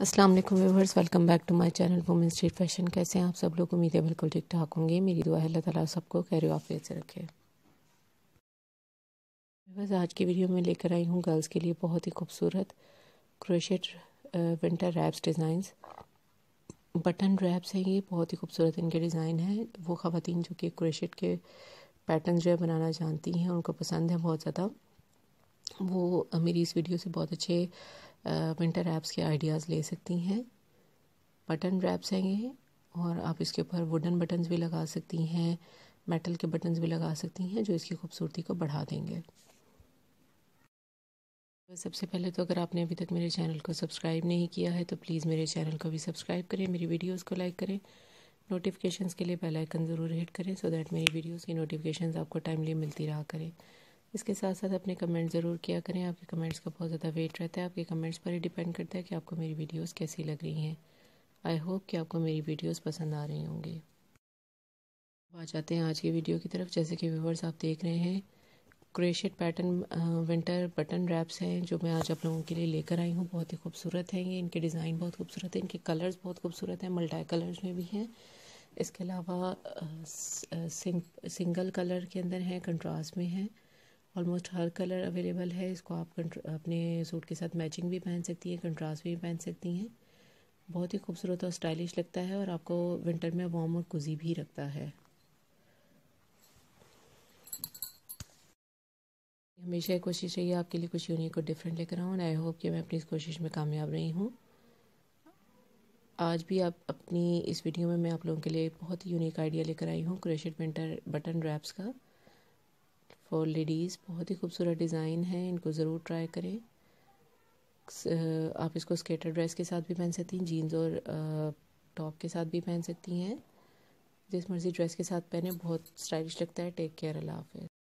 अस्सलाम वालेकुम viewers welcome back to my channel women street fashion. कैसे हैं आप सब लोग? उम्मीद है बिल्कुल ठीक ठाक होंगे। मेरी दुआ है, अल्लाह ताला सबको खैर आफियत से रखे। बस आज की वीडियो में लेकर आई हूँ गर्ल्स के लिए बहुत ही खूबसूरत crochet winter wraps designs. Button wraps हैं ये, बहुत ही खूबसूरत इनके डिज़ाइन हैं। वो ख़वान जो कि क्रोशेट के पैटर्न जो है बनाना जानती हैं, उनको पसंद है बहुत ज़्यादा। वो मेरी इस वीडियो से बहुत अच्छे विंटर रैप्स के आइडियाज़ ले सकती हैं बटन रैप्स हैं ये, और आप इसके ऊपर वुडन बटन्स भी लगा सकती हैं मेटल के बटन्स भी लगा सकती हैं, जो इसकी खूबसूरती को बढ़ा देंगे। सबसे पहले तो अगर आपने अभी तक मेरे चैनल को सब्सक्राइब नहीं किया है तो प्लीज़ मेरे चैनल को भी सब्सक्राइब करें, मेरी वीडियोस को लाइक करें। नोटिफिकेशंस के लिए बेल आइकन ज़रूर हिट करें सो दैट मेरी वीडियोस की नोटिफिकेशंस आपको टाइमली मिलती रहा करें। इसके साथ साथ अपने कमेंट ज़रूर किया करें। आपके कमेंट्स का बहुत ज़्यादा वेट रहता है। आपके कमेंट्स पर ही डिपेंड करता है कि आपको मेरी वीडियोस कैसी लग रही हैं। आई होप कि आपको मेरी वीडियोस पसंद आ रही होंगी। आ जाते हैं आज की वीडियो की तरफ़। जैसे कि व्यूवर्स आप देख रहे हैं crochet pattern winter button wraps हैं जो मैं आज आप लोगों के लिए लेकर आई हूँ। बहुत ही खूबसूरत हैं ये। इनके डिज़ाइन बहुत खूबसूरत है। इनके कलर्स बहुत खूबसूरत हैं। मल्टाई कलर्स में भी हैं। इसके अलावा सिंग, सिंगल कलर के अंदर हैं कंट्रास्ट में हैं। ऑलमोस्ट हर कलर अवेलेबल है। इसको आप अपने सूट के साथ मैचिंग भी पहन सकती हैं कंट्रास्ट भी पहन सकती हैं। बहुत ही खूबसूरत और स्टाइलिश लगता है और आपको विंटर में वार्म और कुजी भी रखता है। हमेशा कोशिश रही है आपके लिए कुछ यूनिक और डिफरेंट लेकर आऊँ आई होप कि मैं अपनी इस कोशिश में कामयाब रही हूँ। आज भी आप अपनी इस वीडियो में मैं आप लोगों के लिए बहुत ही यूनिक आइडिया लेकर आई हूँ क्रेशेड विंटर बटन रैप्स का। फॉर लेडीज़ बहुत ही खूबसूरत डिज़ाइन है, इनको ज़रूर ट्राई करें। आप इसको स्केटर ड्रेस के साथ भी पहन सकती हैं जीन्स और टॉप के साथ भी पहन सकती हैं। जिस मर्ज़ी ड्रेस के साथ पहने, बहुत स्टाइलिश लगता है टेक केयर अल्लाह हाफिज़।